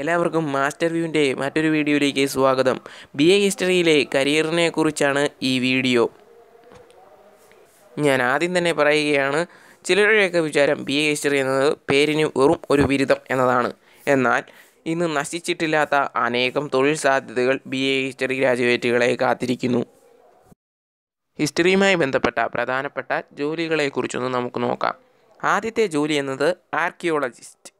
എല്ലാവർക്കും മാസ്റ്റർ വ്യൂവിന്റെ മറ്റൊരു വീഡിയോയിലേക്ക് സ്വാഗതം. ബി എ ഹിസ്റ്ററിയിലെ കരിയറിനെ കുറിച്ചാണ് ഈ വീഡിയോ. ഞാൻ ആദ്യം തന്നെ പറയുകയാണ് ചിലരുടെയൊക്കെ വിചാരം ബി എ ഹിസ്റ്ററി എന്നത് പേരിന് വെറും ഒരു ബിരുദം എന്നതാണ്. എന്നാൽ ഇന്ന് നശിച്ചിട്ടില്ലാത്ത അനേകം തൊഴിൽ സാധ്യതകൾ ബി എ ഹിസ്റ്ററി ഗ്രാജുവേറ്റുകളെ കാത്തിരിക്കുന്നു. ഹിസ്റ്ററിയുമായി ബന്ധപ്പെട്ട പ്രധാനപ്പെട്ട ജോലികളെക്കുറിച്ചൊന്ന് നമുക്ക് നോക്കാം. ആദ്യത്തെ ജോലി എന്നത് ആർക്കിയോളജിസ്റ്റ്.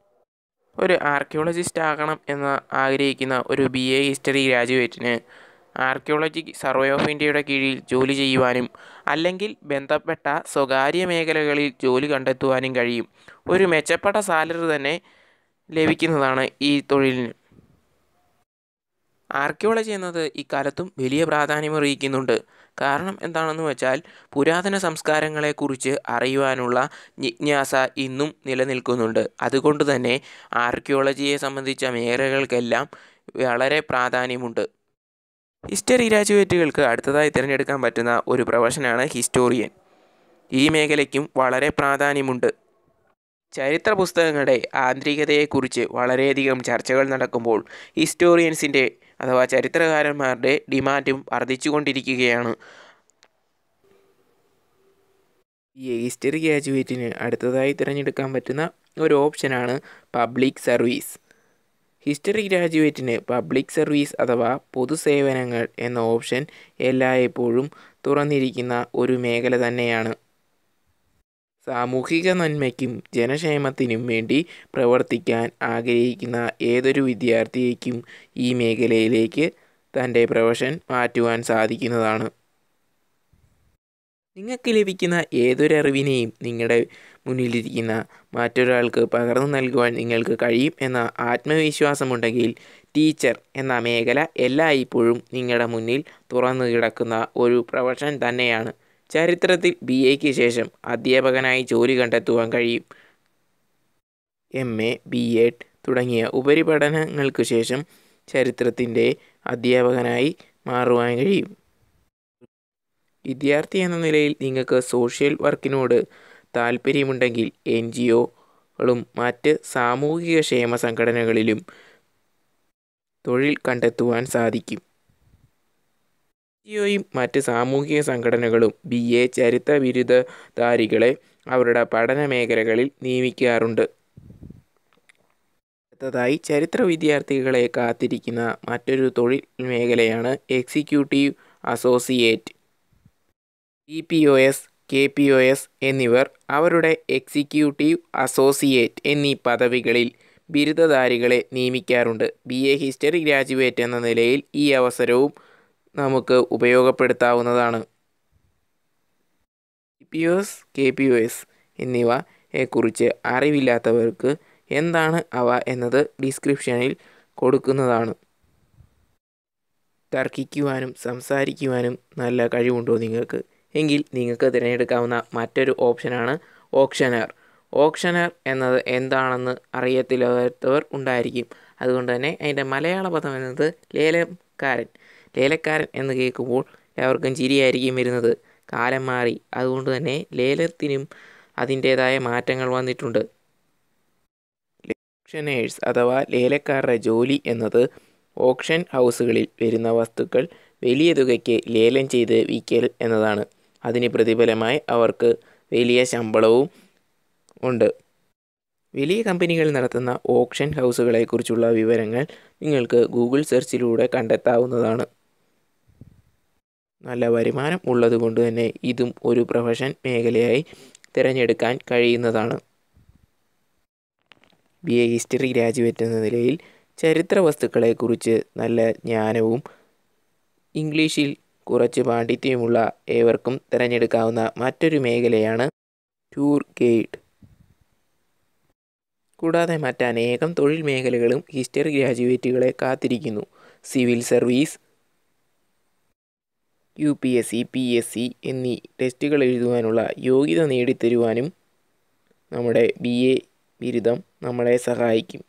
ഒരു ആർക്കിയോളജിസ്റ്റ് ആകണം എന്ന് ആഗ്രഹിക്കുന്ന ഒരു ബി എ ഹിസ്റ്ററി ഗ്രാജുവേറ്റിന് ആർക്കിയോളജി സർവേ ഓഫ് ഇന്ത്യയുടെ കീഴിൽ ജോലി ചെയ്യുവാനും അല്ലെങ്കിൽ ബന്ധപ്പെട്ട സ്വകാര്യ മേഖലകളിൽ ജോലി കണ്ടെത്തുവാനും കഴിയും. ഒരു മെച്ചപ്പെട്ട സാലറി തന്നെ ലഭിക്കുന്നതാണ് ഈ തൊഴിലിന്. ആർക്കിയോളജി എന്നത് ഇക്കാലത്തും വലിയ പ്രാധാന്യമറിയിക്കുന്നുണ്ട് കാരണം എന്താണെന്ന് വെച്ചാൽ പുരാതന സംസ്കാരങ്ങളെക്കുറിച്ച് അറിയുവാനുള്ള ജിജ്ഞാസ ഇന്നും നിലനിൽക്കുന്നുണ്ട്. അതുകൊണ്ട് തന്നെ ആർക്കിയോളജിയെ സംബന്ധിച്ച മേഖലകൾക്കെല്ലാം വളരെ പ്രാധാന്യമുണ്ട്. ഹിസ്റ്ററി ഗ്രാജുവേറ്റുകൾക്ക് അടുത്തതായി തിരഞ്ഞെടുക്കാൻ പറ്റുന്ന ഒരു പ്രൊഫഷനാണ് ഹിസ്റ്റോറിയൻ. ഈ മേഖലയ്ക്കും വളരെ പ്രാധാന്യമുണ്ട്. ചരിത്ര പുസ്തകങ്ങളുടെ ആന്തരികതയെക്കുറിച്ച് വളരെയധികം ചർച്ചകൾ നടക്കുമ്പോൾ ഹിസ്റ്റോറിയൻസിന്റെ അഥവാ ചരിത്രകാരന്മാരുടെ ഡിമാൻഡും വർദ്ധിച്ചുകൊണ്ടിരിക്കുകയാണ്. ഈ ഹിസ്റ്ററി ഗ്രാജുവേറ്റിന് അടുത്തതായി തിരഞ്ഞെടുക്കാൻ പറ്റുന്ന ഒരു ഓപ്ഷനാണ് പബ്ലിക് സർവീസ്. ഹിസ്റ്ററി ഗ്രാജുവേറ്റിന് പബ്ലിക് സർവീസ് അഥവാ പൊതുസേവനങ്ങൾ എന്ന ഓപ്ഷൻ എല്ലായ്പ്പോഴും തുറന്നിരിക്കുന്ന ഒരു മേഖല തന്നെയാണ്. സാമൂഹിക നന്മയ്ക്കും ജനക്ഷേമത്തിനും വേണ്ടി പ്രവർത്തിക്കാൻ ആഗ്രഹിക്കുന്ന ഏതൊരു വിദ്യാർത്ഥിക്കും ഈ മേഖലയിലേക്ക് തന്റെ പ്രൊഫഷൻ മാറ്റുവാൻ സാധിക്കുന്നതാണ്. നിങ്ങൾക്ക് ലഭിക്കുന്ന ഏതൊരു അറിവിനെയും നിങ്ങളുടെ മുന്നിലിരിക്കുന്ന മറ്റൊരാൾക്ക് പകർന്നു നൽകുവാൻ നിങ്ങൾക്ക് കഴിയും എന്ന ആത്മവിശ്വാസമുണ്ടെങ്കിൽ ടീച്ചർ എന്ന മേഖല എല്ലായ്പ്പോഴും നിങ്ങളുടെ മുന്നിൽ തുറന്നു കിടക്കുന്ന ഒരു പ്രൊഫഷൻ തന്നെയാണ്. ചരിത്രത്തിൽ ബി എക്ക് ശേഷം അധ്യാപകനായി ജോലി കണ്ടെത്തുവാൻ കഴിയും. എം എ ബി എഡ് തുടങ്ങിയ ഉപരിപഠനങ്ങൾക്ക് ശേഷം ചരിത്രത്തിന്റെ അധ്യാപകനായി മാറുവാൻ കഴിയും. വിദ്യാർത്ഥി എന്ന നിലയിൽ നിങ്ങൾക്ക് സോഷ്യൽ വർക്കിനോട് താല്പര്യമുണ്ടെങ്കിൽ എൻ ജി ഒകളും മറ്റ് സാമൂഹിക ക്ഷേമ സംഘടനകളിലും തൊഴിൽ കണ്ടെത്തുവാൻ സാധിക്കും. യും മറ്റ് സാമൂഹിക സംഘടനകളും ബി. എ. ചരിത്ര ബിരുദധാരികളെ അവരുടെ പഠന മേഖലകളിൽ നിയമിക്കാറുണ്ട്. അടുത്തതായി ചരിത്ര വിദ്യാർത്ഥികളെ കാത്തിരിക്കുന്ന മറ്റൊരു തൊഴിൽ മേഖലയാണ് executive associate. E. P. O. S. K. P. O. S. എന്നിവർ അവരുടെ എക്സിക്യൂട്ടീവ് അസോസിയേറ്റ് എന്നീ പദവികളിൽ ബിരുദധാരികളെ നിയമിക്കാറുണ്ട്. ബി. എ. ഹിസ്റ്ററി ഗ്രാജുവേറ്റ് എന്ന നിലയിൽ ഈ അവസരവും നമുക്ക് ഉപയോഗപ്പെടുത്താവുന്നതാണ്. E P O S K P O S എന്നിവയെക്കുറിച്ച് അറിവില്ലാത്തവർക്ക് എന്താണ് അവ എന്നത് ഡിസ്ക്രിപ്ഷനിൽ കൊടുക്കുന്നതാണ്. തർക്കിക്കുവാനും സംസാരിക്കുവാനും നല്ല കഴിവുണ്ടോ നിങ്ങൾക്ക്? എങ്കിൽ നിങ്ങൾക്ക് തിരഞ്ഞെടുക്കാവുന്ന മറ്റൊരു ഓപ്ഷനാണ് ഓപ്ഷനർ. ഓപ്ഷനർ എന്നത് എന്താണെന്ന് അറിയത്തില്ലാത്തവർ ഉണ്ടായിരിക്കും. അതുകൊണ്ട് തന്നെ അതിന്റെ മലയാള പദം എന്നത് ലേലക്കാരൻ ലേലക്കാരൻ എന്ന് കേൾക്കുമ്പോൾ എല്ലാവർക്കും ചിരിയായിരിക്കും വരുന്നത്. കാലം മാറി. അതുകൊണ്ട് തന്നെ ലേലത്തിനും അതിന്റേതായ മാറ്റങ്ങൾ വന്നിട്ടുണ്ട്. ഓപ്ഷനേഴ്സ് അഥവാ ലേലക്കാരുടെ ജോലി എന്നത് ഓപ്ഷൻ ഹൗസുകളിൽ വരുന്ന വസ്തുക്കൾ വലിയ തുകയ്ക്ക് ലേലം ചെയ്ത് വിൽക്കൽ എന്നതാണ്. അതിന് പ്രതിഫലമായി അവർക്ക് വലിയ ശമ്പളവും ഉണ്ട്. വലിയ കമ്പനികൾ നടത്തുന്ന ഓപ്ഷൻ ഹൗസുകളെക്കുറിച്ചുള്ള വിവരങ്ങൾ നിങ്ങൾക്ക് ഗൂഗിൾ സെർച്ചിലൂടെ കണ്ടെത്താവുന്നതാണ്. നല്ല വരുമാനം ഉള്ളതുകൊണ്ട് തന്നെ ഇതും ഒരു പ്രൊഫഷൻ മേഖലയായി തിരഞ്ഞെടുക്കാൻ കഴിയുന്നതാണ്. ബി എ ഹിസ്റ്ററി ഗ്രാജുവേറ്റ് എന്ന നിലയിൽ ചരിത്ര വസ്തുക്കളെക്കുറിച്ച് നല്ല ജ്ഞാനവും ഇംഗ്ലീഷിൽ കുറച്ച് പാണ്ഡിത്യമുള്ള ഏവർക്കും തിരഞ്ഞെടുക്കാവുന്ന മറ്റൊരു മേഖലയാണ് ടൂർ ഗൈഡ്. കൂടാതെ മറ്റനേകം തൊഴിൽ മേഖലകളും ഹിസ്റ്ററി ഗ്രാജുവേറ്റുകളെ കാത്തിരിക്കുന്നു. Civil service U P S C P S C എന്നീ ടെസ്റ്റുകൾ എഴുതുവാനുള്ള യോഗ്യത നേടിത്തരുവാനും നമ്മുടെ ബി എ ബിരുദം നമ്മളെ സഹായിക്കും.